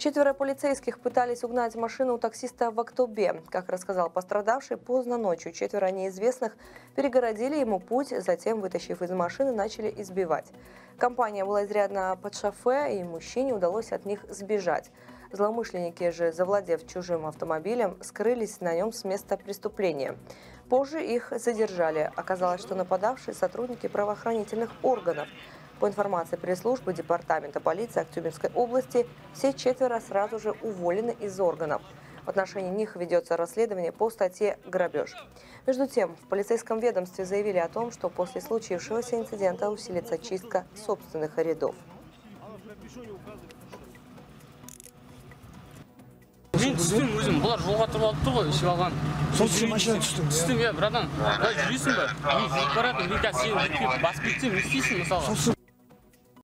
Четверо полицейских пытались угнать машину у таксиста в Актобе. Как рассказал пострадавший, поздно ночью четверо неизвестных перегородили ему путь, затем, вытащив из машины, начали избивать. Компания была изрядно под шофе, и мужчине удалось от них сбежать. Злоумышленники же, завладев чужим автомобилем, скрылись на нем с места преступления. Позже их задержали. Оказалось, что нападавшие сотрудники правоохранительных органов. По информации пресс-службы Департамента полиции Актюбинской области, все четверо сразу же уволены из органов. В отношении них ведется расследование по статье «Грабеж». Между тем, в полицейском ведомстве заявили о том, что после случившегося инцидента усилится чистка собственных рядов. мен түстім өзім бұлар жолға тұрып алыпты ғой ішіп алған Сол сен машинадан түстің, иә? түстім иә братан былай жүресің ба мен жүріп баратырмын мен қазір сені бүйтіп басып кетсем не істейсің мысалға